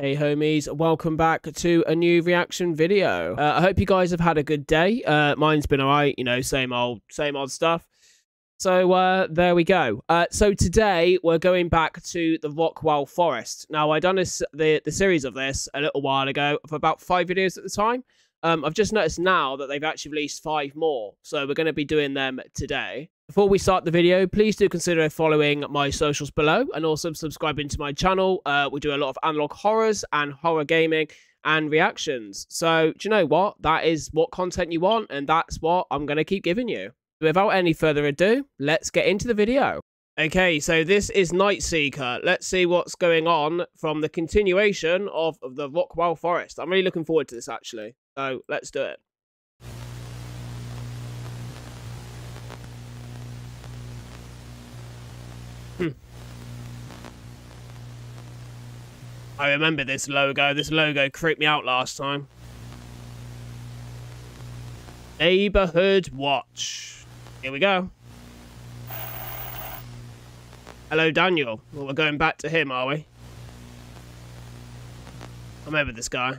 Hey homies, welcome back to a new reaction video. Uh, I hope you guys have had a good day. Uh, mine's been alright, you know, same old, same old stuff. So uh, there we go. Uh, so today we're going back to the Rockwell Forest. Now I done this the the series of this a little while ago for about five videos at the time. Um, I've just noticed now that they've actually released five more, so we're going to be doing them today. Before we start the video, please do consider following my socials below and also subscribing to my channel. Uh, we do a lot of analog horrors and horror gaming and reactions. So, do you know what? That is what content you want, and that's what I'm going to keep giving you. Without any further ado, let's get into the video. Okay, so this is Night Seeker. Let's see what's going on from the continuation of, of the Rockwell Forest. I'm really looking forward to this, actually. So let's do it. I remember this logo. This logo creeped me out last time. Neighborhood Watch. Here we go. Hello, Daniel. Well, we're going back to him, are we? I remember this guy.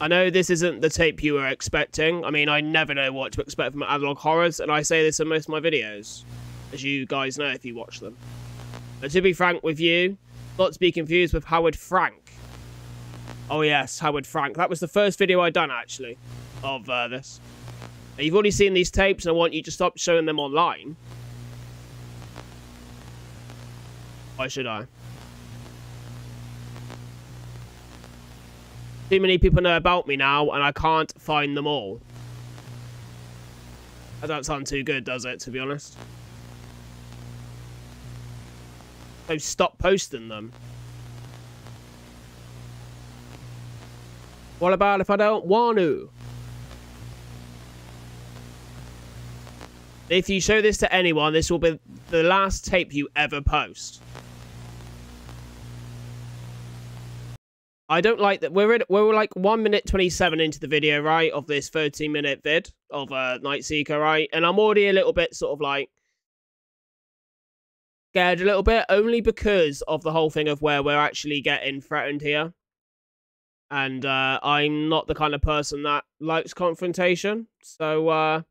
I know this isn't the tape you were expecting. I mean, I never know what to expect from analog horrors, and I say this in most of my videos, as you guys know if you watch them. But to be frank with you, not to be confused with Howard Frank. Oh yes, Howard Frank. That was the first video I done, actually, of uh, this. Now, you've already seen these tapes, and I want you to stop showing them online. Why should I? Too many people know about me now, and I can't find them all. That don't sound too good, does it, to be honest? So stop posting them. What about if I don't want to? If you show this to anyone, this will be the last tape you ever post. I don't like that. We're in, we're like one minute twenty seven into the video, right, of this thirteen minute vid of uh, Night Seeker, right, and I'm already a little bit sort of like scared a little bit, only because of the whole thing of where we're actually getting threatened here, and uh, I'm not the kind of person that likes confrontation, so uh,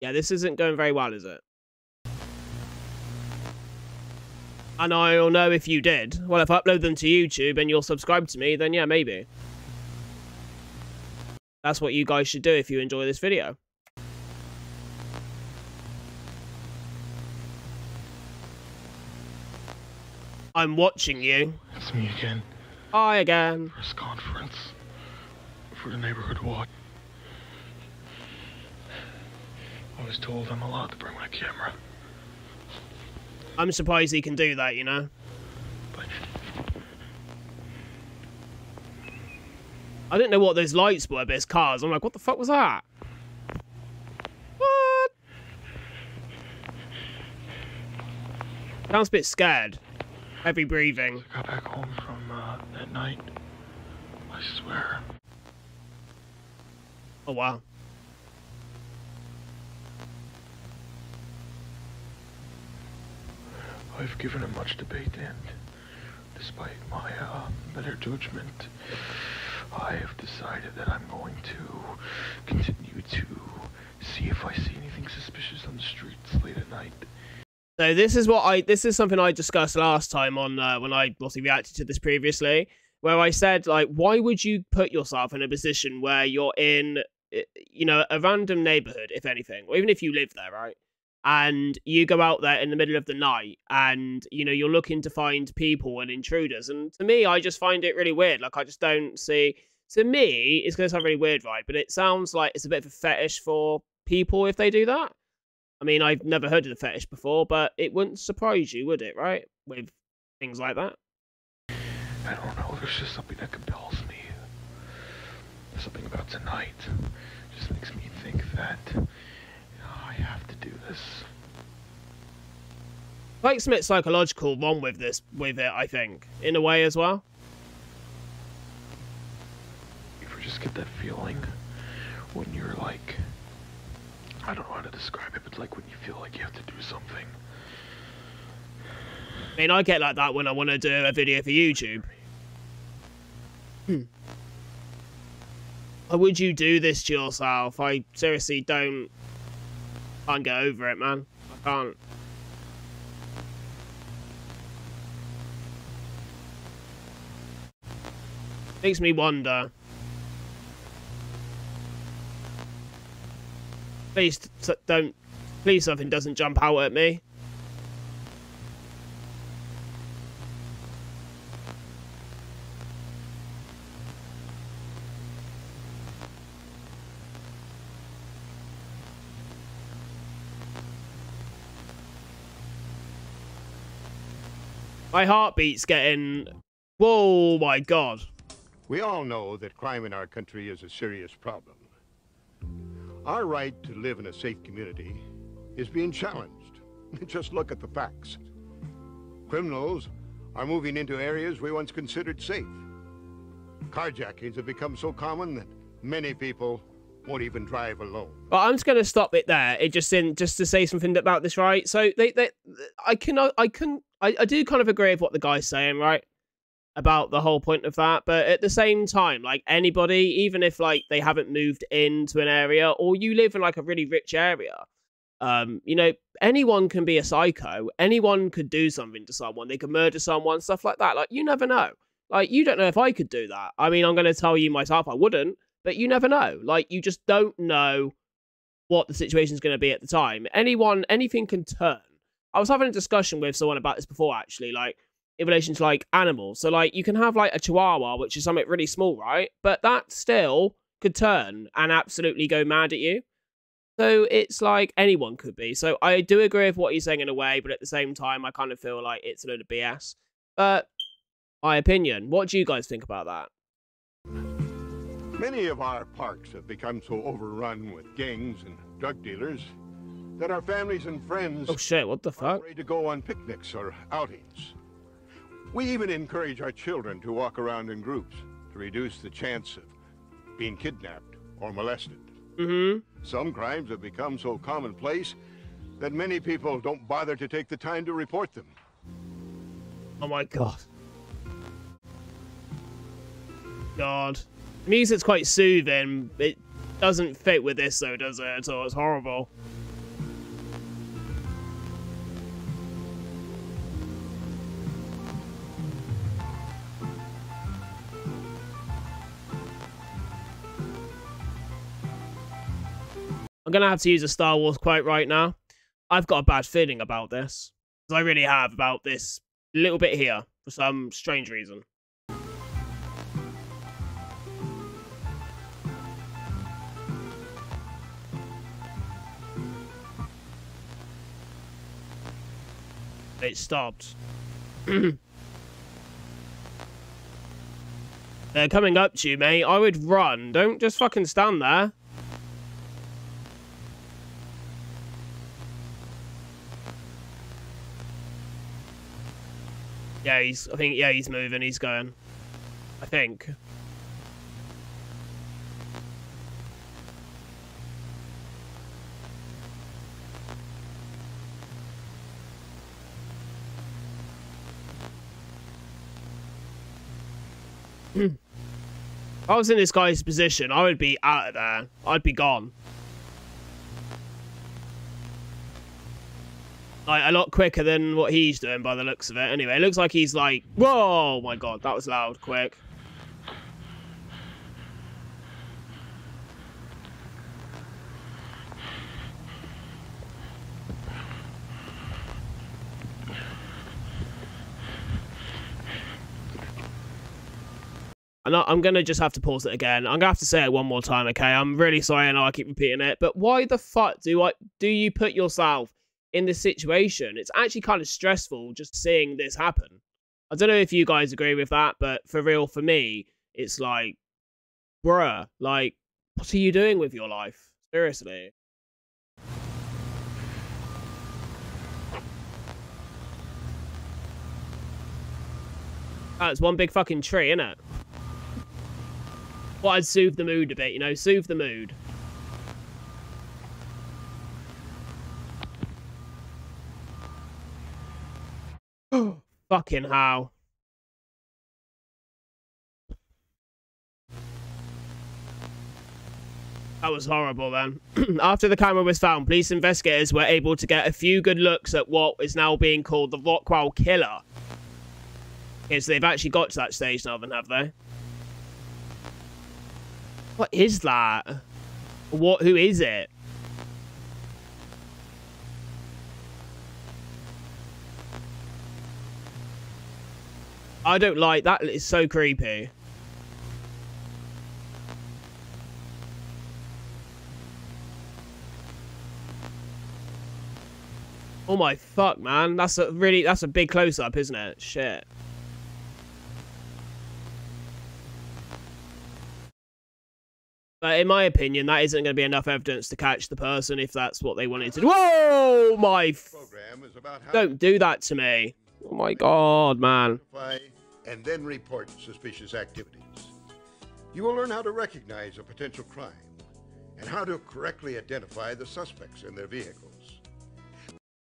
yeah, this isn't going very well, is it? And I'll know if you did. Well, if I upload them to YouTube and you'll subscribe to me, then yeah, maybe. That's what you guys should do if you enjoy this video. I'm watching you. It's me again. Hi again. Press conference for the neighborhood watch. I was told I'm allowed to bring my camera. I'm surprised he can do that, you know? But I didn't know what those lights were, but it's cars. I'm like, what the fuck was that? What? Sounds a bit scared. Heavy breathing. I got back home from uh, that night. I swear. Oh, wow. I've given it much debate, and despite my uh, better judgment, I have decided that I'm going to continue to see if I see anything suspicious on the streets late at night. So this is what I this is something I discussed last time on uh, when I obviously reacted to this previously, where I said like, why would you put yourself in a position where you're in, you know, a random neighborhood, if anything, or even if you live there, right? and you go out there in the middle of the night and you know you're looking to find people and intruders and to me i just find it really weird like i just don't see to me it's going to sound really weird right but it sounds like it's a bit of a fetish for people if they do that i mean i've never heard of the fetish before but it wouldn't surprise you would it right with things like that I don't know, there's just something that compels me. Something about tonight just makes me think that I have to do this. like some psychological wrong with this with it i think in a way as well You ever just get that feeling when you're like, I don't know how to describe it, but like when you feel like you have to do something. I mean, I get like that when I want to do a video for YouTube. Hmm. Why would you do this to yourself? I seriously don't... I can't get over it, man. I can't. Makes me wonder. Please don't... Please something doesn't jump out at me. My heartbeat's getting... Whoa, my God. We all know that crime in our country is a serious problem. Our right to live in a safe community is being challenged. Just look at the facts. Criminals are moving into areas we once considered safe. Carjackings have become so common that many people won't even drive alone. Well, I'm just going to stop it there. It just in just to say something about this, right? So they, they, I can, I can, I, I do kind of agree with what the guy's saying, right? About the whole point of that, but at the same time, like anybody, even if like they haven't moved into an area or you live in like a really rich area, um, you know, anyone can be a psycho. Anyone could do something to someone. They could murder someone, stuff like that. Like you never know. Like you don't know if I could do that. I mean, I'm going to tell you myself I wouldn't but you never know. Like you just don't know what the situation's going to be at the time. Anyone, anything can turn. I was having a discussion with someone about this before, actually, like in relation to like animals. So like you can have like a chihuahua, which is something really small, right? But that still could turn and absolutely go mad at you. So it's like anyone could be. So I do agree with what he's saying in a way, but at the same time, I kind of feel like it's a load of BS. But my opinion. What do you guys think about that? Many of our parks have become so overrun with gangs and drug dealers that our families and friends oh shit what the fuck afraid to go on picnics or outings we even encourage our children to walk around in groups to reduce the chance of being kidnapped or molested mm-hmm some crimes have become so commonplace that many people don't bother to take the time to report them oh my god god music's quite soothing. It doesn't fit with this though, does it? So it's horrible. I'm gonna have to use a Star Wars quote right now. I've got a bad feeling about this. I really have about this little bit here for some strange reason. It stopped. They're coming up to you, mate. I would run. Don't just fucking stand there. Yeah, he's, I think, yeah, he's moving. He's going. I think. if I was in this guy's position, I would be out of there. I'd be gone. Like, a lot quicker than what he's doing by the looks of it. Anyway, it looks like he's like, whoa, my god, that was loud, quick. And I'm going to just have to pause it again. I'm going to have to say it one more time, okay? I'm really sorry, know I keep repeating it, but why the fuck do I do you put yourself in this situation? It's actually kind of stressful just seeing this happen. I don't know if you guys agree with that, but for real, for me, it's like, bruh, like, what are you doing with your life? Seriously. That's one big fucking tree, isn't it? Thought I'd soothe the mood a bit, you know, soothe the mood. Fucking hell. That was horrible then. After the camera was found, police investigators were able to get a few good looks at what is now being called the Rockwell Killer. Okay, so they've actually got to that stage now then, have they? What is that? What? Who is it? I don't like that. It's so creepy. Oh my fuck, man. That's a really that's a big close up, isn't it? Shit. But in my opinion, that isn't going to be enough evidence to catch the person if that's what they wanted to do. Whoa, my! Program is about how Don't do that to me. Oh my god, man. And then report suspicious activities. You will learn how to recognize a potential crime and how to correctly identify the suspects in their vehicles.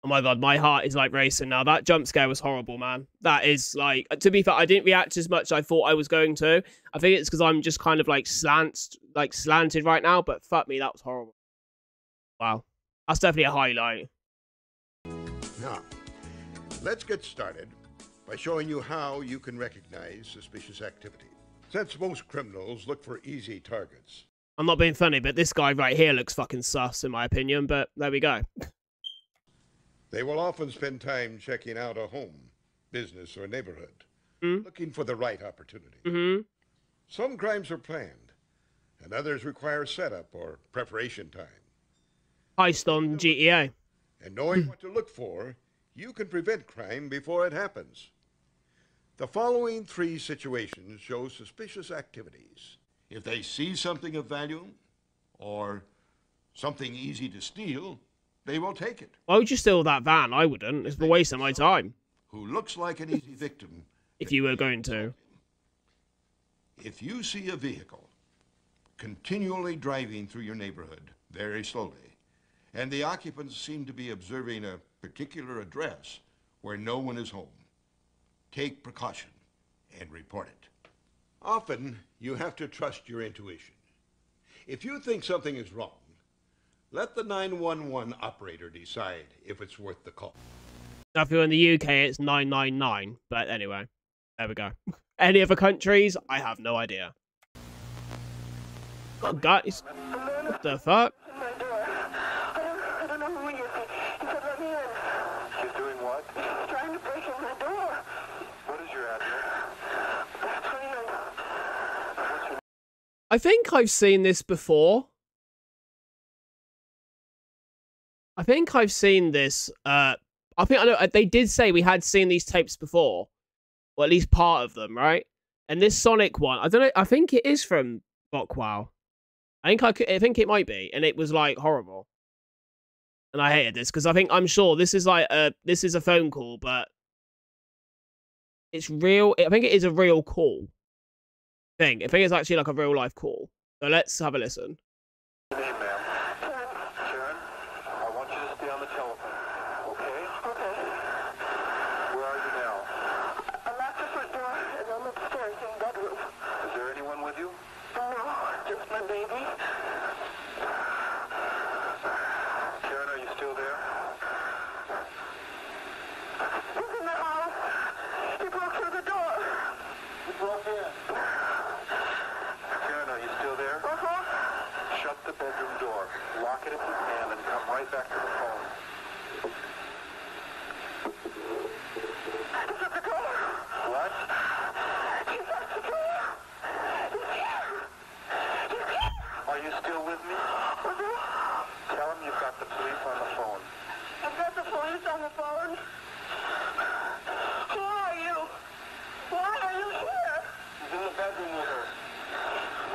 Oh my god, my heart is like racing now. That jump scare was horrible, man. That is like, to be fair, I didn't react as much as I thought I was going to. I think it's because I'm just kind of like slant, like slanted right now. But fuck me, that was horrible. Wow, that's definitely a highlight. Now, let's get started by showing you how you can recognize suspicious activity. Since most criminals look for easy targets, I'm not being funny, but this guy right here looks fucking sus, in my opinion. But there we go. they will often spend time checking out a home, business, or neighborhood, Mm. looking for the right opportunity. hmm Some crimes are planned, and others require setup or preparation time. Heist on GTA. And knowing what to look for, you can prevent crime before it happens. The following three situations show suspicious activities. If they see something of value or something easy to steal, they will take it. Why would you steal that van? I wouldn't. It's a waste of my time. Who looks like an easy victim, If you were going to. if you see a vehicle continually driving through your neighborhood very slowly, and the occupants seem to be observing a particular address where no one is home, take precaution and report it. Often, you have to trust your intuition. If you think something is wrong, let the 911 operator decide if it's worth the call. Now, if you're in the UK, it's 999. But anyway, there we go. Any other countries? I have no idea. Oh, guys. What the fuck? my door. I don't, I don't know who he is. He, he said let me in. He's doing what? He's trying to break in my door. What is your address? 29. I think I've seen this before. I think I've seen this. Uh, I think I know they did say we had seen these tapes before, or at least part of them, right? And this Sonic one, I don't know. I think it is from Rockwell. I think I, could, I think it might be, and it was like horrible. And I hated this because I think I'm sure this is like a this is a phone call, but it's real. I think it is a real call thing. I think it's actually like a real life call. So let's have a listen. Your name, ma'am? Karen, I want you to stay on the telephone, okay? Okay. Where are you now? I locked the front door and I'm upstairs in the bedroom. Is there anyone with you? No, just my baby. Karen, are you still there? He's in the house. He broke through the door. He broke in. Karen, are you still there? Uh-huh. Shut the bedroom door. Lock it if you can and come right back to the phone. He's at the door. What? He's at the door. He's here. He's here. Are you still with me? Uh-huh. Tell him you've got the police on the phone. I've got the police on the phone. Who are you? Why are you here? He's in the bedroom with her.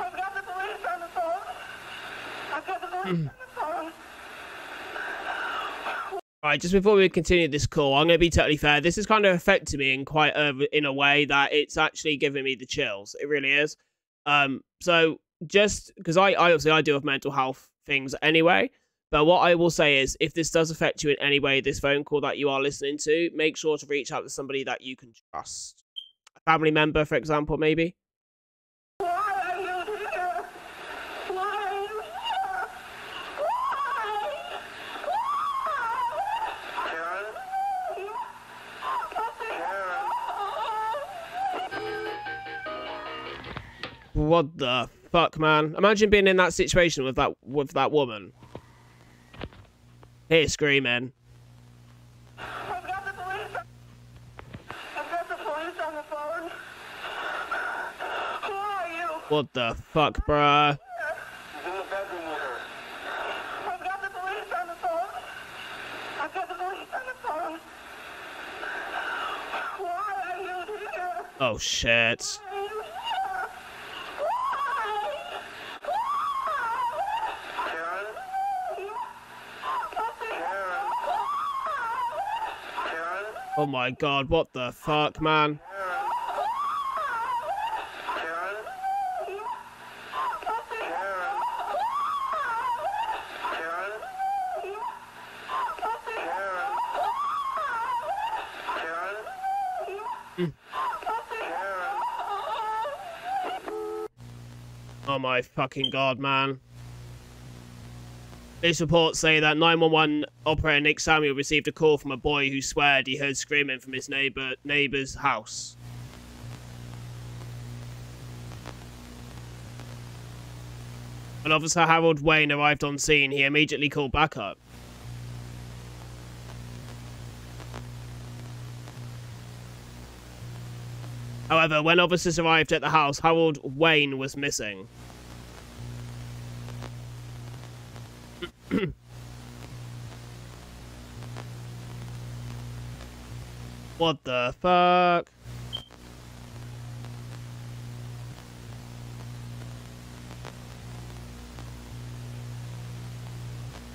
I've got the police on the phone. I've got the police on the phone. Right, just before we continue this call, I'm going to be totally fair. This has kind of affected me in quite a, in a way that it's actually giving me the chills. It really is. Um, so just because I, I obviously I deal with mental health things anyway. But what I will say is, if this does affect you in any way, this phone call that you are listening to, make sure to reach out to somebody that you can trust. A family member, for example, maybe. What the fuck, man? Imagine being in that situation with that with that woman. Here screaming. I've got the police. I've got the police on the phone. Who are you? What the fuck, bruh? Oh, He's in the bedroom with her. I've got the police on the phone. I've got the police on the phone. Why are you here? Oh shit. Why are you here? Why? Why? Karen? Karen. Karen? Oh my god, what the fuck, man? Oh my fucking god, man. Police reports say that 911 operator Nick Samuel received a call from a boy who sweared he heard screaming from his neighbor neighbor's house. When Officer Harold Wayne arrived on scene, he immediately called backup. However, when officers arrived at the house, Harold Wayne was missing. what the fuck?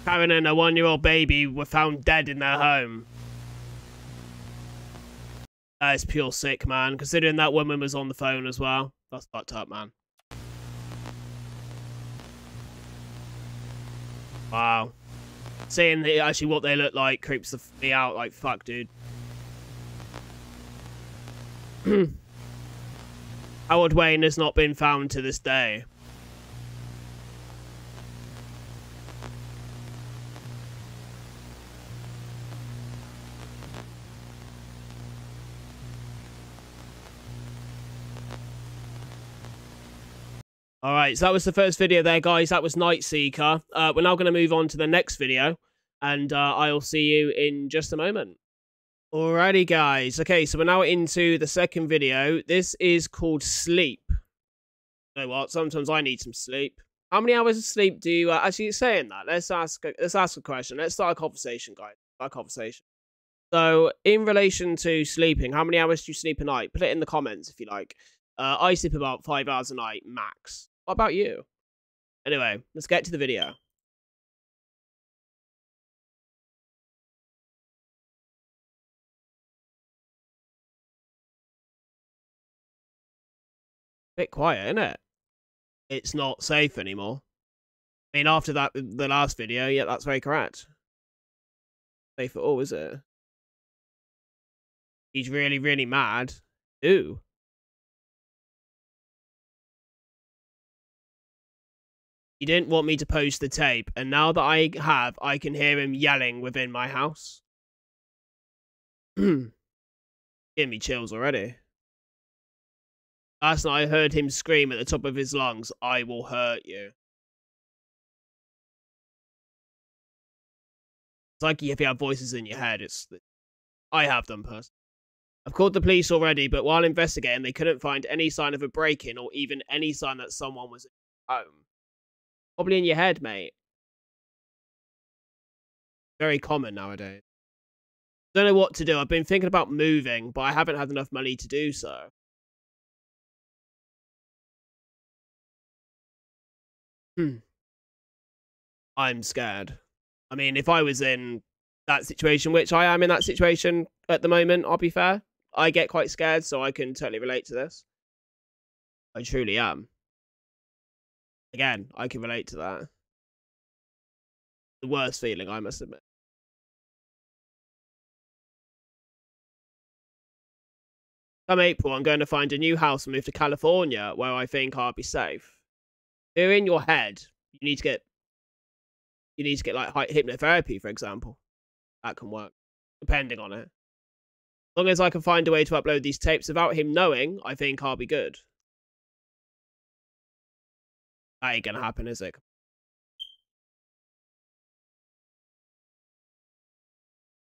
Karen and a one year old baby were found dead in their home. That is pure sick, man. Considering that woman was on the phone as well. That's fucked up, man. Wow. Seeing the, actually what they look like creeps the, me out. Like, fuck, dude. Howard Wayne has not been found to this day. All right, so that was the first video there, guys. That was Night Seeker. Uh, we're now going to move on to the next video, and uh, I'll see you in just a moment. Alrighty, guys. Okay, so we're now into the second video. This is called Sleep. You know what? Sometimes I need some sleep. How many hours of sleep do you uh, actually saying that? Let's ask. A, let's ask a question. Let's start a conversation, guys. Start a conversation. So, in relation to sleeping, how many hours do you sleep a night? Put it in the comments if you like. Uh, I sleep about five hours a night max. What about you? Anyway, let's get to the video. Bit quiet, isn't it? It's not safe anymore. I mean, after that, the last video, yeah, that's very correct. Safe at all, is it? He's really, really mad. Ooh. He didn't want me to post the tape, and now that I have, I can hear him yelling within my house. Give me chills already. Last night I heard him scream at the top of his lungs, I will hurt you. It's like if you have voices in your head, it's... I have them, personally. I've called the police already, but while investigating, they couldn't find any sign of a break-in or even any sign that someone was at home. Probably in your head, mate. Very common nowadays. Don't know what to do. I've been thinking about moving, but I haven't had enough money to do so. Hmm. I'm scared. I mean, if I was in that situation, which I am in that situation at the moment, I'll be fair. I get quite scared, so I can totally relate to this. I truly am. Again, I can relate to that. the worst feeling, I must admit. Come April, I'm going to find a new house and move to California where I think I'll be safe. You're in your head, you need to get you need to get like hypnotherapy, for example. That can work, depending on it. As long as I can find a way to upload these tapes without him knowing, I think I'll be good. That ain't gonna happen, is it?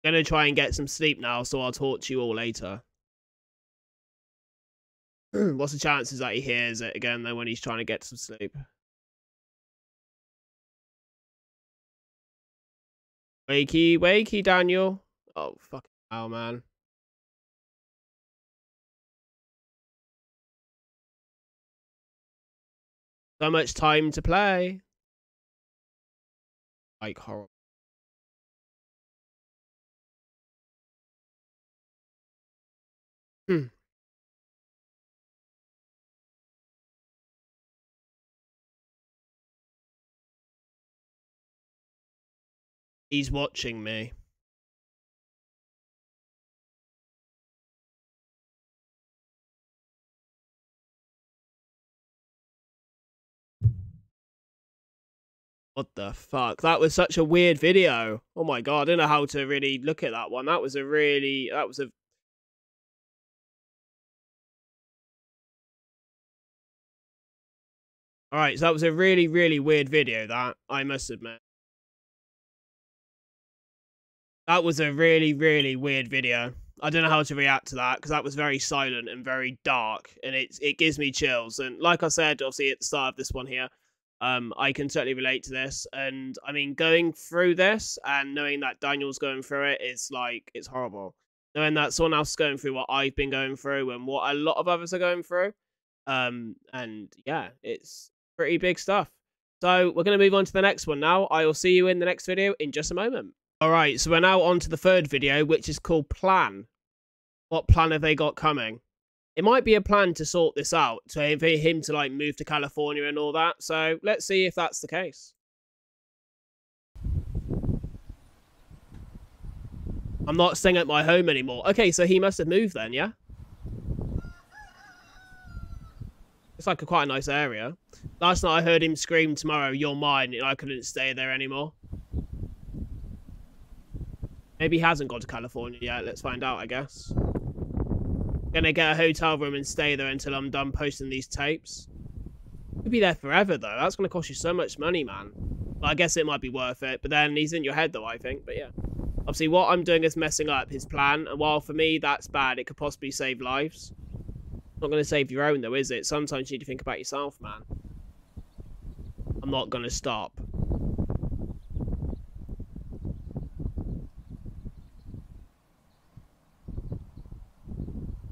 gonna try and get some sleep now, so I'll talk to you all later. What's the chances that he hears it again, though, when he's trying to get some sleep? Wakey, wakey, Daniel. Oh, fucking hell, man. So much time to play. Like horrible. Hmm. He's watching me. What the fuck? That was such a weird video. Oh my god, I don't know how to really look at that one. That was a really that was a Alright, so that was a really, really weird video, that, I must admit. That was a really, really weird video. I don't know how to react to that, because that was very silent and very dark, and it, it gives me chills. And like I said, obviously, at the start of this one here, um, I can certainly relate to this. And, I mean, going through this and knowing that Daniel's going through it, it is, like, it's horrible. Knowing that someone else is going through what I've been going through and what a lot of others are going through, um and yeah it's pretty big stuff. So we're going to move on to the next one now. I will see you in the next video in just a moment. All right, so we're now on to the third video, which is called Plan. What plan have they got coming? It might be a plan to sort this out, to for him to like move to California and all that. So let's see if that's the case. I'm not staying at my home anymore. Okay, so he must have moved then, yeah? It's like a quite a nice area. Last night I heard him scream, tomorrow, you're mine, and I couldn't stay there anymore. Maybe he hasn't gone to California yet. Let's find out, I guess. Gonna get a hotel room and stay there until I'm done posting these tapes. Could be there forever, though. That's gonna cost you so much money, man. But I guess it might be worth it. But then he's in your head, though, I think. But yeah. Obviously, what I'm doing is messing up his plan. And while for me that's bad, it could possibly save lives. Not to save your own, though, is it? Sometimes you need to think about yourself, man. I'm not to stop.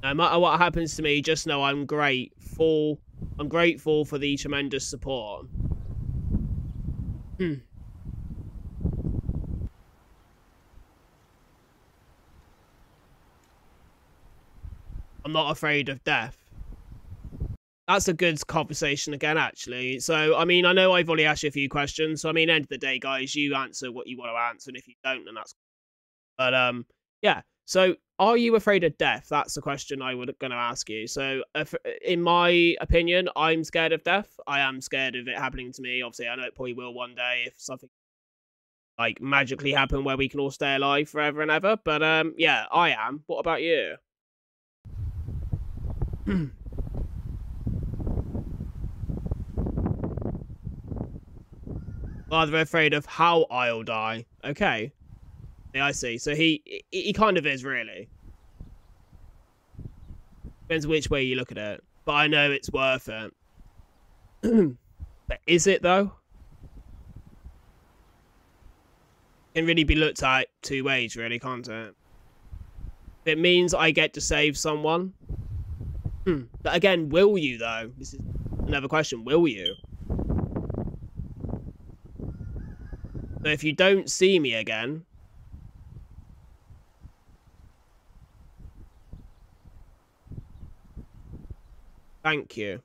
No matter what happens to me, just know I'm grateful. I'm grateful for the tremendous support. Hmm. I'm not afraid of death. That's a good conversation again, actually. So, I mean, I know I've already asked you a few questions. So, I mean, end of the day, guys, you answer what you want to answer, and if you don't, then that's. But um, yeah. So, are you afraid of death? That's the question I would going to ask you. So, if, in my opinion, I'm scared of death. I am scared of it happening to me. Obviously, I know it probably will one day if something like magically happen where we can all stay alive forever and ever. But um, yeah, I am. What about you? Rather afraid of how I'll die. Okay. I see. So he he kind of is really. Depends which way you look at it. But I know it's worth it. but is it though? Can really be looked at two ways, really, can't it? It means I get to save someone. Hmm. But again, will you though? This is another question. Will you? So if you don't see me again... Thank you.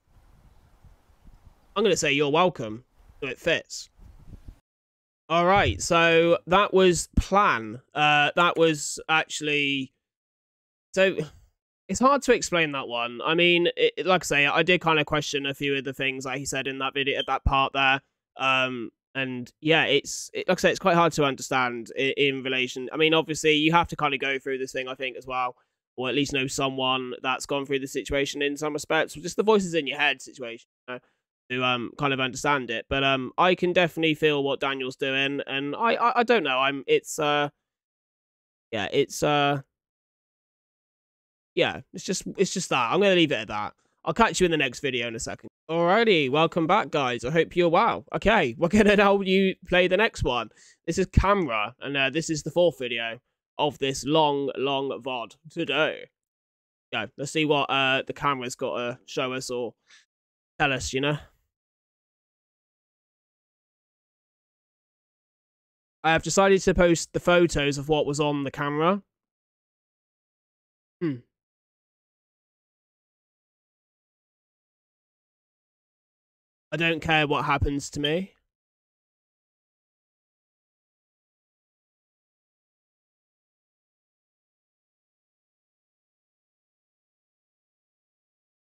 I'm going to say you're welcome. So it fits. All right, so that was plan. Uh, that was actually so. It's hard to explain that one. I mean, it, like I say, I did kind of question a few of the things that he said in that video, at that part there. Um, and yeah, it's it, like I say, it's quite hard to understand in, in relation. I mean, obviously, you have to kind of go through this thing, I think, as well, or at least know someone that's gone through the situation in some respects. Just the voices in your head situation. You know? to um kind of understand it. But um I can definitely feel what Daniel's doing and I I, I don't know. I'm it's uh yeah, it's uh yeah, it's just it's just that. I'm gonna leave it at that. I'll catch you in the next video in a second. Alrighty, welcome back guys. I hope you're well. Okay, we're gonna now you play the next one. This is camera, and uh, this is the fourth video of this long, long VOD today. Yeah, let's see what uh the camera's got to show us or tell us, you know. I have decided to post the photos of what was on the camera. Hmm. I don't care what happens to me.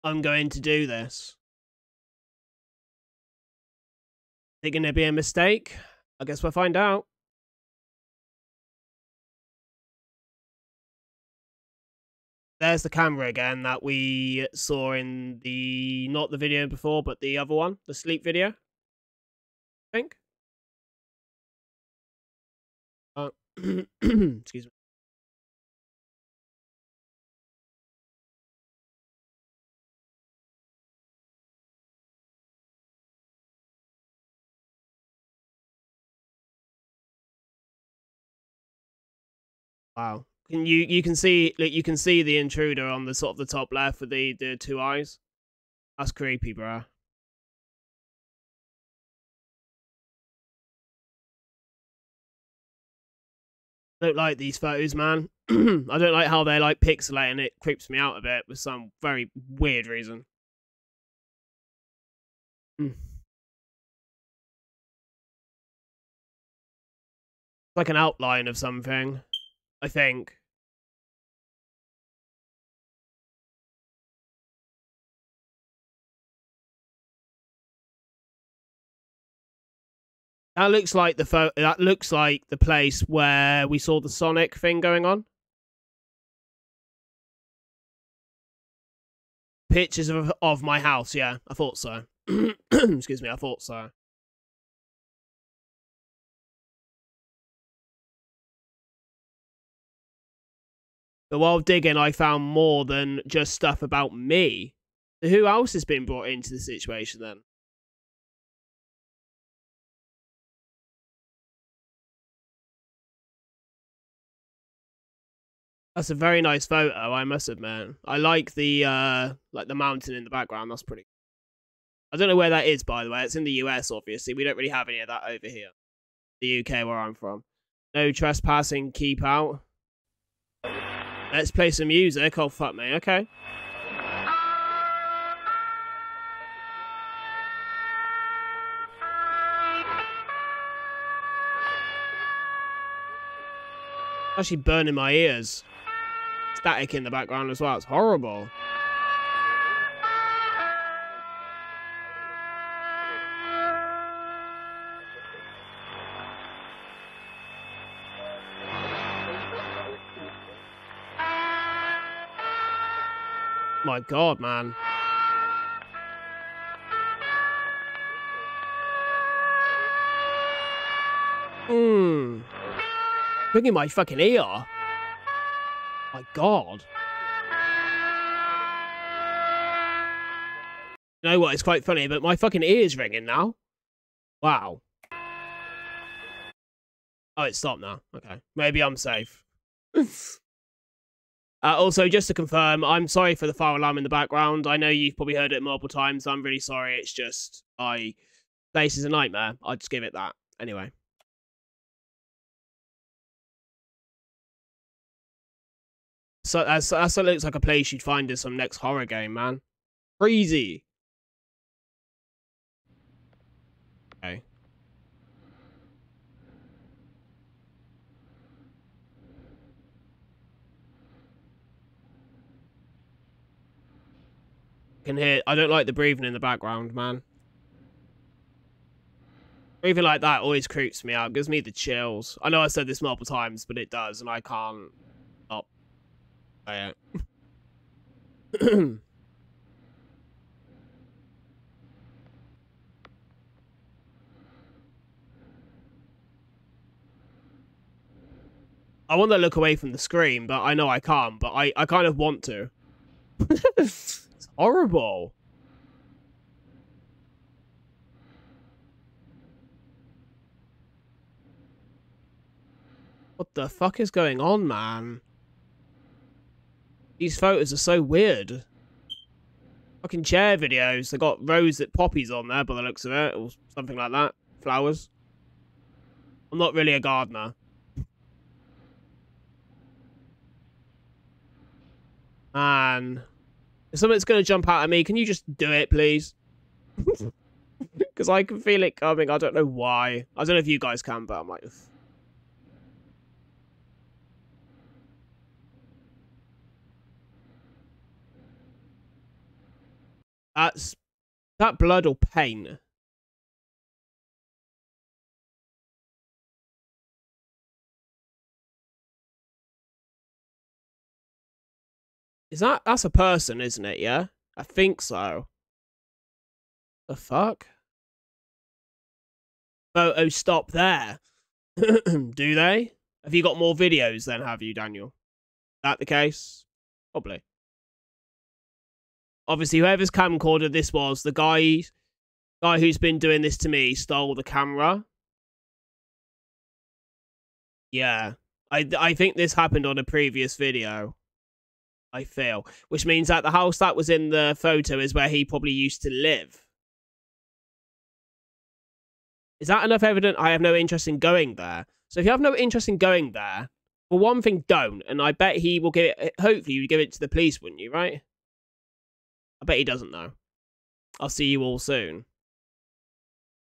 I'm going to do this. Is it going to be a mistake? I guess we'll find out. there's the camera again that we saw in the not the video before, but the other one, the sleep video. I think. Uh, excuse me. Wow. Can you you can see like you can see the intruder on the sort of the top left with the the two eyes. That's creepy, bro. Don't like these photos, man. I don't like how they're like pixelating. It creeps me out a bit for some very weird reason. Mm. Like an outline of something. I think. That looks like the. That looks like the place where we saw the Sonic thing going on. Pictures of of my house. Yeah, I thought so. Excuse me, I thought so. But while digging, I found more than just stuff about me. So who else has been brought into the situation then? That's a very nice photo, I must admit. I like the uh like the mountain in the background. That's pretty. I don't know where that is, by the way. It's in the US, obviously. We don't really have any of that over here. The UK, where I'm from. No trespassing. Keep out. Let's play some music. Oh, fuck me. Okay. Actually burning my ears. Static in the background as well. It's horrible. My god, man. Hmm. Ringing my fucking ear. My god. You know what? It's quite funny, but my fucking ear's ringing now. Wow. Oh, it stopped now. Okay. Maybe I'm safe. Uh, also, just to confirm, I'm sorry for the fire alarm in the background. I know you've probably heard it multiple times. I'm really sorry. It's just, I, place is a nightmare. I'll just give it that. Anyway. So that's, that's what looks like a place you'd find in some next horror game, man. Crazy. Okay. Can hear. I don't like the breathing in the background, man. Breathing like that always creeps me out. Gives me the chills. I know I said this multiple times, but it does, and I can't stop. I. I want to look away from the screen, but I know I can't. But I, I kind of want to. horrible. What the fuck is going on, man? These photos are so weird. Fucking chair videos. They got rose that poppies on there by the looks of it, or something like that. Flowers. I'm not really a gardener. Man. If something's going to jump out at me, can you just do it, please? Because I can feel it coming. I don't know why. I don't know if you guys can, but I'm like... Ugh. That's... That blood or pain? Is that that's a person, isn't it? Yeah, I think so. The fuck? Photo stop there. Do they? Have you got more videos then? Have you, Daniel? Is That the case? Probably. Obviously, whoever's camcorder this was, the guy, guy who's been doing this to me, stole the camera. Yeah, I I think this happened on a previous video. I feel, which means that the house that was in the photo is where he probably used to live. Is that enough evidence? I have no interest in going there. So if you have no interest in going there, for one thing, don't. And I bet he will give it. Eh, hopefully, you give it to the police, wouldn't you? Right? I bet he doesn't know. I'll see you all soon.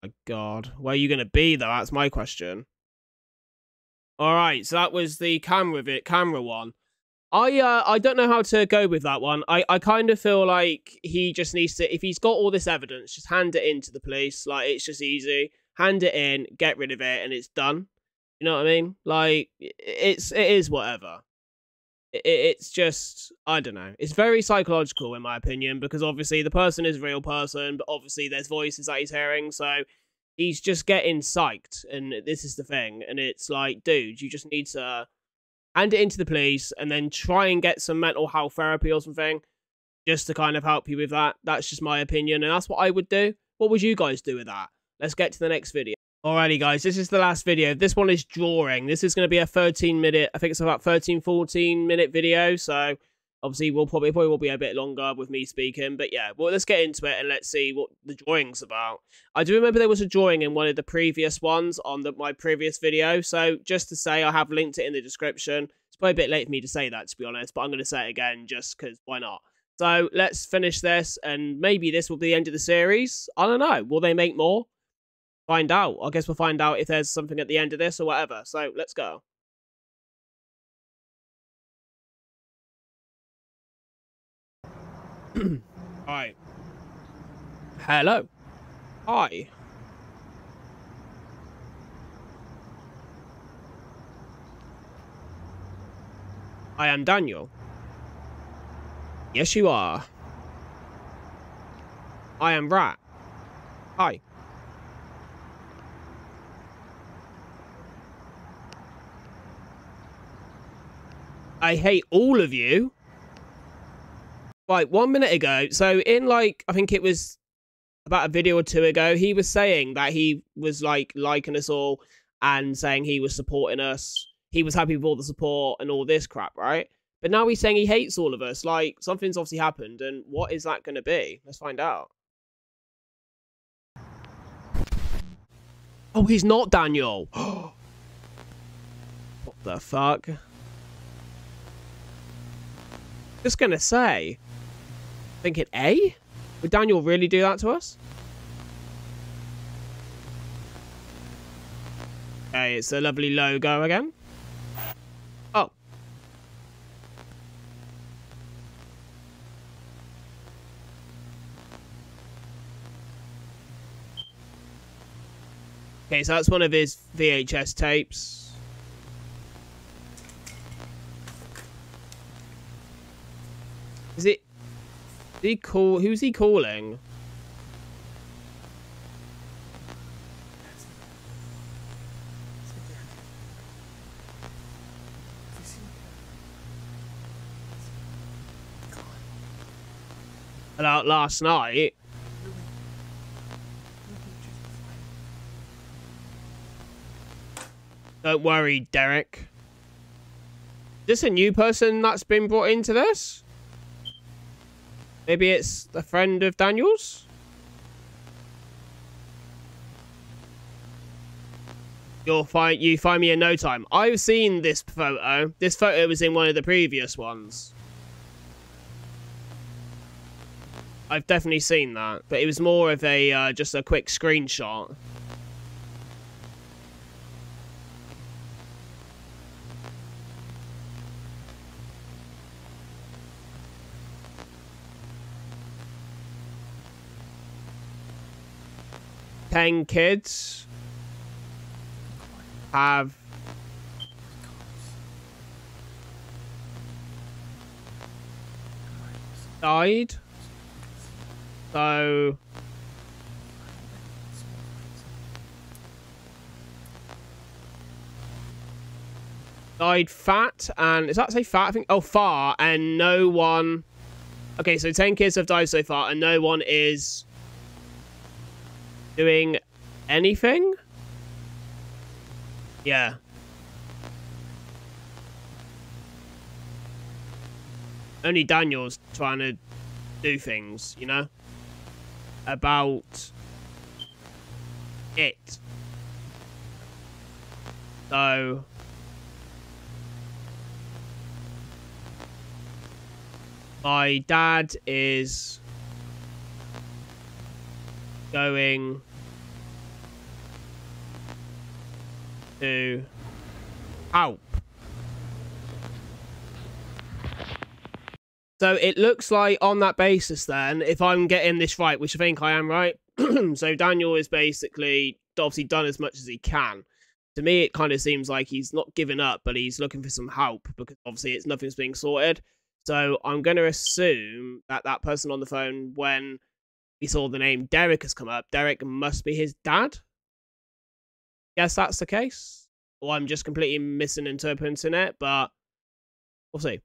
My God, where are you going to be though? That's my question. All right, so that was the camera camera one. I uh, I don't know how to go with that one. I, I kind of feel like he just needs to if he's got all this evidence, just hand it in to the police. Like it's just easy. Hand it in, get rid of it, and it's done. You know what I mean? Like it's it is whatever. It, it's just I don't know. It's very psychological in my opinion because obviously the person is a real person, but obviously there's voices that he's hearing, so he's just getting psyched, and this is the thing. And it's like, dude, you just need to hand it into the police, and then try and get some mental health therapy or something, just to kind of help you with that. That's just my opinion, and that's what I would do. What would you guys do with that? Let's get to the next video. Alrighty, guys, this is the last video. This one is drawing. This is going to be a 13 minute, I think it's about 13, 14 minute video. So obviously we'll probably, probably will be a bit longer with me speaking. But yeah, well, let's get into it and let's see what the drawing's about. I do remember there was a drawing in one of the previous ones on the, my previous video. So just to say, I have linked it in the description. It's probably a bit late for me to say that, to be honest, but I'm going to say it again just because why not? So let's finish this and maybe this will be the end of the series. I don't know. Will they make more? find out. I guess we'll find out if there's something at the end of this or whatever. So let's go. Hi. Hello. Hi. I am Daniel. Yes, you are. I am Rat. Hi. I hate all of you. Right, one minute ago, so in like, I think it was about a video or two ago, he was saying that he was like liking us all and saying he was supporting us. He was happy with all the support and all this crap, right? But now he's saying he hates all of us. Like, something's obviously happened, and what is that going to be? Let's find out. Oh, he's not Daniel. what the fuck? Just gonna say, thinking, a? Would Daniel really do that to us? Hey, it's a lovely logo again. Oh. Okay, so that's one of his VHS tapes. Is it he call? Who's he calling? About last night. Don't worry, Derek. Is this a new person that's been brought into this? Maybe it's a friend of Daniel's? You'll find you find me in no time. I've seen this photo. This photo was in one of the previous ones. I've definitely seen that, but it was more of a uh, just a quick screenshot. Ten kids have died. So died fat and is that say fat? I think oh far and no one. Okay, so ten kids have died so far and no one is doing anything. Yeah. Only Daniel's trying to do things, you know? About it. So my dad is going to help. So it looks like on that basis then, if I'm getting this right, which I think I am right, so Daniel is basically obviously done as much as he can. To me, it kind of seems like he's not giving up, but he's looking for some help because obviously it's nothing's being sorted. So I'm going to assume that that person on the phone, when we saw the name Derek has come up, Derek must be his dad. Guess that's the case. Or I'm just completely misinterpreting it, but we'll see.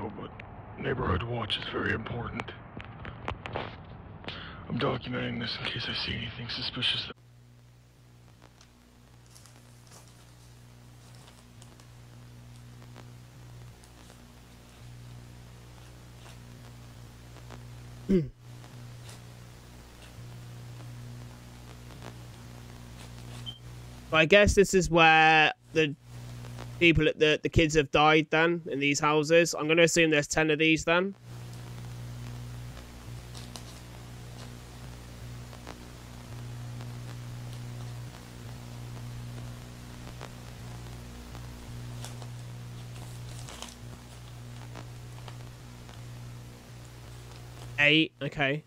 Oh, but neighborhood watch is very important. I'm documenting this in case I see anything suspicious. I guess this is where the people, at the the kids have died. Then in these houses, I'm going to assume there's ten of these. Then. Eight. Okay.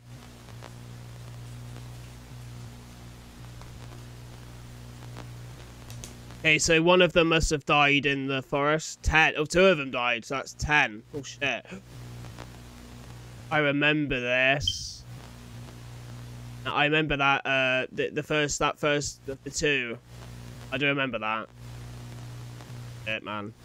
Okay, so one of them must have died in the forest. Ten. Oh, two of them died, so that's ten. Oh, shit. I remember this. I remember that, uh, the, the first, that first of the two. I do remember that. Shit, man.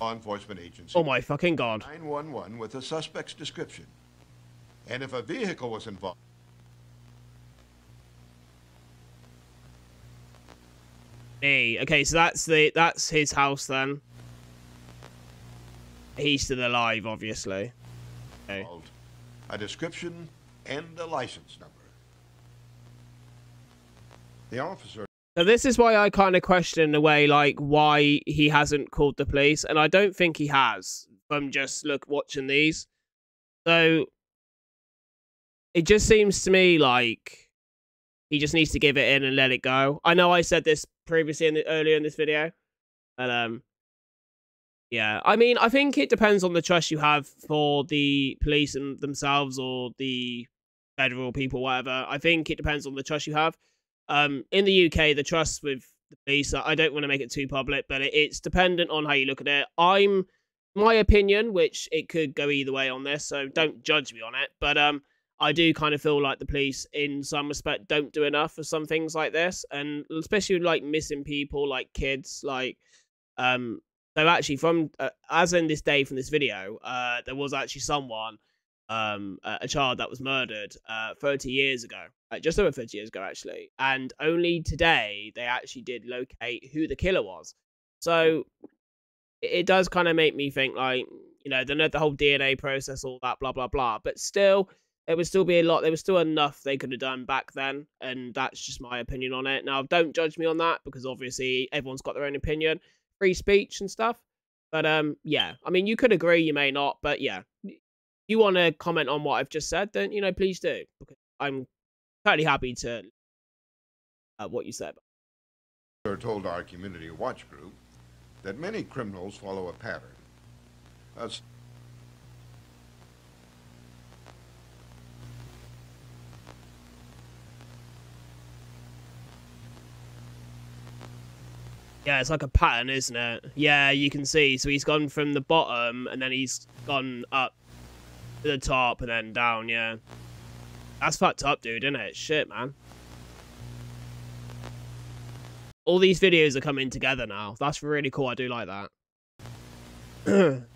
Law enforcement agency. Oh my fucking god. 911 with a suspect's description. And if a vehicle was involved. Me. Okay, so that's the that's his house then. He's still alive, obviously. Okay. A description and a license number. The officer So this is why I kind of question in a way, like why he hasn't called the police, and I don't think he has. From just look watching these, so it just seems to me like he just needs to give it in and let it go. I know I said this previously in the, earlier in this video, and um, Yeah, I mean, I think it depends on the trust you have for the police and themselves or the federal people, whatever. I think it depends on the trust you have. Um, in the UK, the trust with the police, I don't want to make it too public, but it's dependent on how you look at it. I'm my opinion, which it could go either way on this, so don't judge me on it. But um, I do kind of feel like the police, in some respect, don't do enough for some things like this, and especially like missing people, like kids, like um. So actually, from uh, as in this day from this video, uh, there was actually someone, um, a, a child that was murdered, uh, 30 years ago, uh, just over 30 years ago actually, and only today they actually did locate who the killer was. So it, it does kind of make me think like, you know, the the whole DNA process, all that, blah blah blah. But still, it would still be a lot. There was still enough they could have done back then, and that's just my opinion on it. Now, don't judge me on that because obviously everyone's got their own opinion, free speech and stuff. But um, yeah, I mean, you could agree, you may not, but yeah, you want to comment on what I've just said, then you know, please do because I'm totally happy to uh, what you said. Or told our community watch group that many criminals follow a pattern. Yeah, it's like a pattern, isn't it? Yeah, you can see. So he's gone from the bottom and then he's gone up to the top and then down, yeah. That's fucked up, dude, isn't it? Shit, man. All these videos are coming together now. That's really cool. I do like that.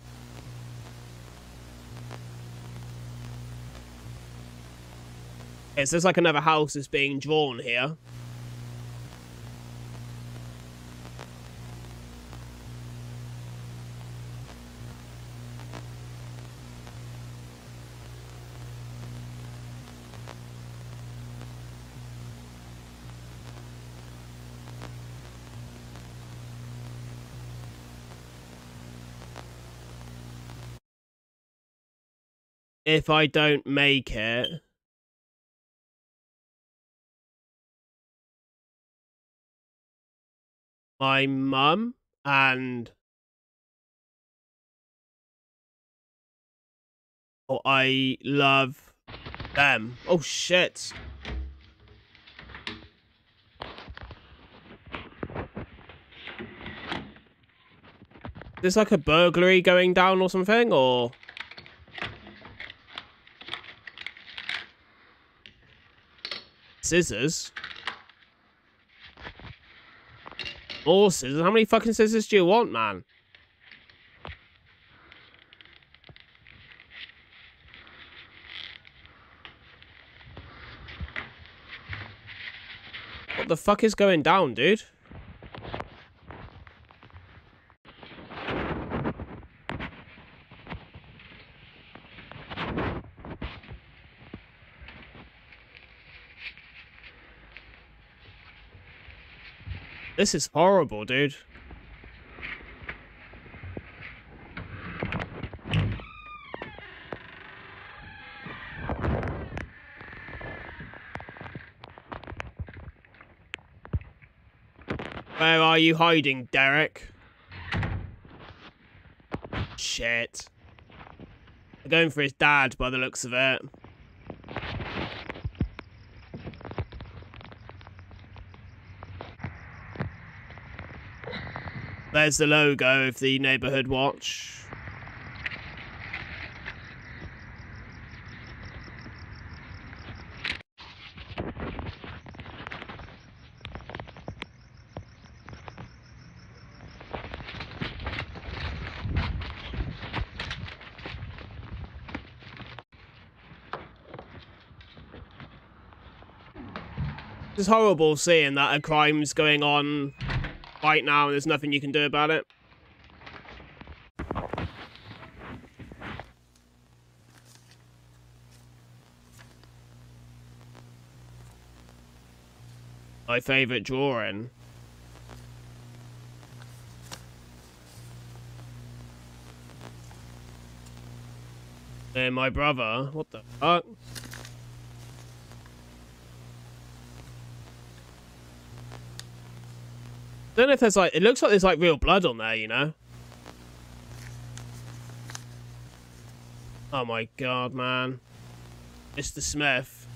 It's just like another house is being drawn here. If I don't make it, my mum and oh, I love them. Oh shit. There's like a burglary going down or something, or scissors. More scissors? How many fucking scissors do you want, man? What the fuck is going down, dude? This is horrible, dude. Where are you hiding, Derek? Shit. They're going for his dad by the looks of it. There's the logo of the neighborhood watch. It's horrible seeing that a crime's going on right now and there's nothing you can do about it. My favourite drawing. And my brother. What the fuck? don't know if there's like, it looks like there's like real blood on there, you know? Oh my god, man. Mr. Smith.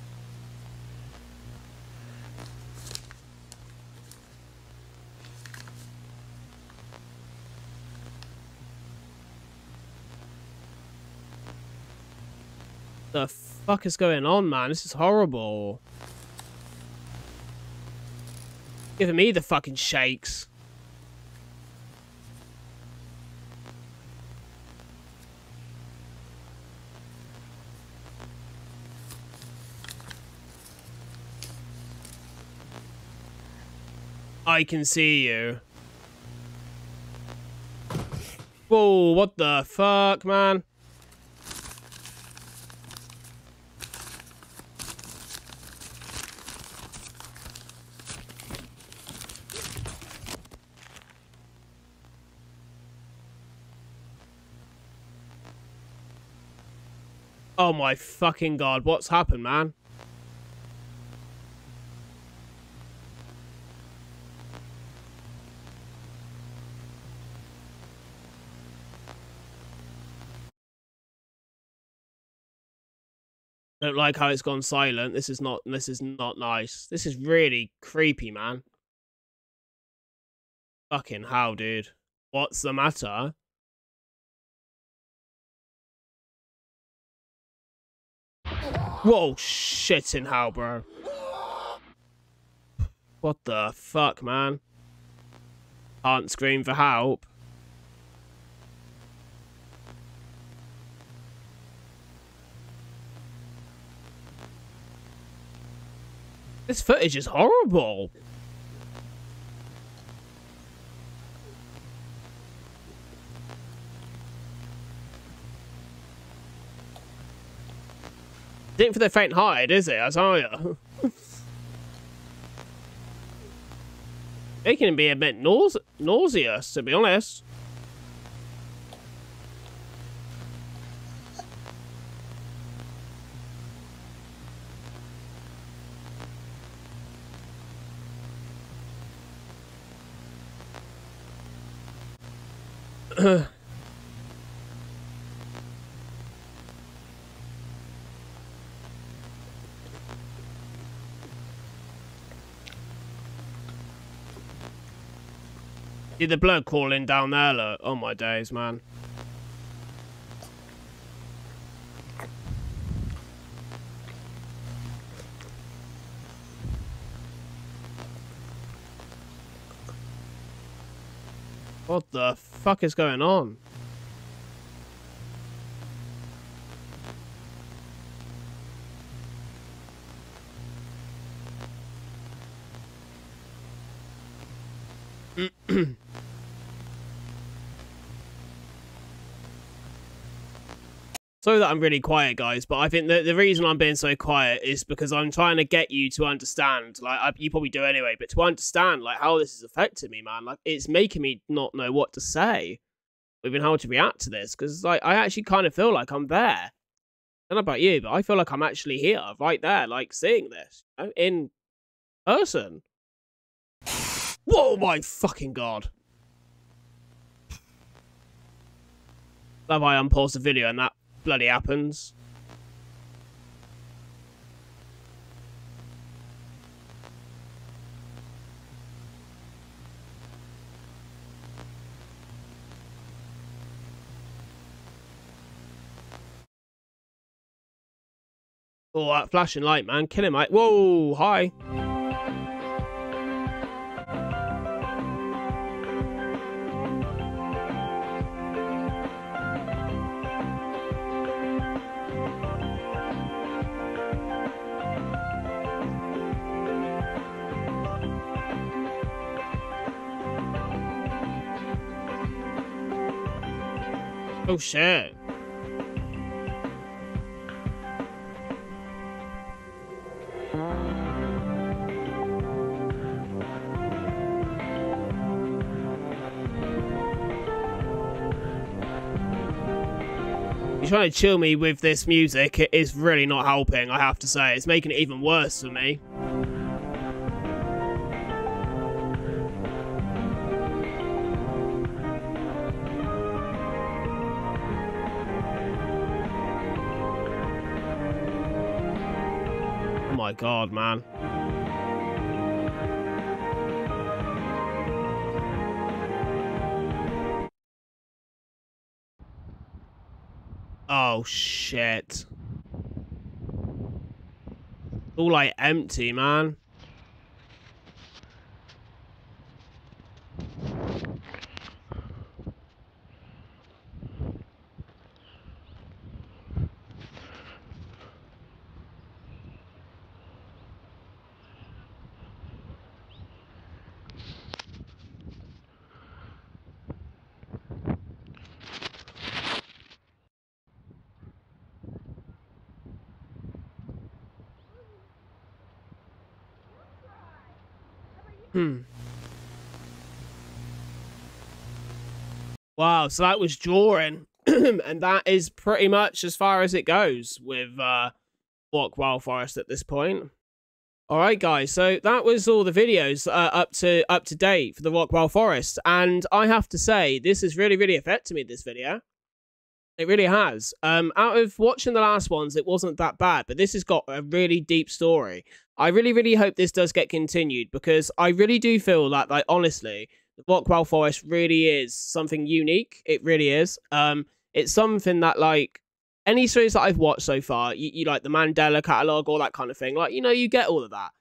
The fuck is going on, man? This is horrible. Giving me the fucking shakes. I can see you. Whoa, what the fuck, man? Oh my fucking god, what's happened, man? Don't like how it's gone silent. This is not this is not nice. This is really creepy, man. Fucking hell, dude. What's the matter? Whoa, shit in hell, bro. What the fuck, man? Can't scream for help. This footage is horrible. Ain't for the faint-hearted, is it? I tell you. It can be a bit nause nauseous, to be honest. See the blood crawling down there, look. Oh my days, man. What the fuck is going on? That I'm really quiet, guys, but I think that the reason I'm being so quiet is because I'm trying to get you to understand, like, I, you probably do anyway, but to understand, like, how this is affecting me, man. Like, it's making me not know what to say, even how to react to this, because, like, I actually kind of feel like I'm there. I don't know about you, but I feel like I'm actually here, right there, like, seeing this, you know, in person. Whoa, my fucking god. Love I unpause the video and that bloody happens. Oh, that flashing light, man. Kill him, mate. Whoa, hi. Shit. You're trying to chill me with this music. It is really not helping, I have to say. It's making it even worse for me. My god, man. Oh shit. All like empty, man. Hmm. Wow, so that was drawing, and that is pretty much as far as it goes with uh, Rockwell Forest at this point. All right, guys. So that was all the videos uh, up to up to date for the Wild Forest, and I have to say this has really, really affected me. This video, it really has. Um, out of watching the last ones, it wasn't that bad, but this has got a really deep story. I really, really hope this does get continued because I really do feel that, like, honestly, the Rockwell Forest really is something unique. It really is. Um, it's something that, like, any series that I've watched so far, you, you like the Mandela Catalogue, all that kind of thing. Like, you know, you get all of that,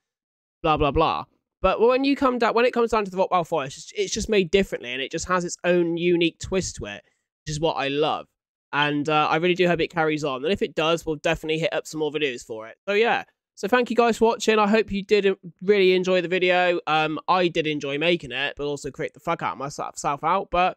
blah blah blah. But when you come down, when it comes down to the Rockwell Forest, it's, it's just made differently, and it just has its own unique twist to it, which is what I love and uh, I really do hope it carries on. And if it does, we'll definitely hit up some more videos for it. So yeah, so thank you guys for watching. I hope you did really enjoy the video. Um, I did enjoy making it, but also create the fuck out myself out. But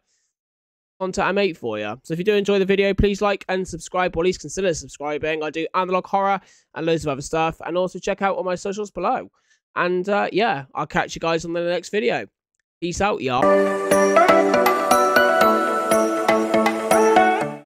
content I make for you. So if you do enjoy the video, please like and subscribe, or at least consider subscribing. I do analog horror and loads of other stuff, and also check out all my socials below. And uh, yeah, I'll catch you guys on the next video. Peace out, y'all.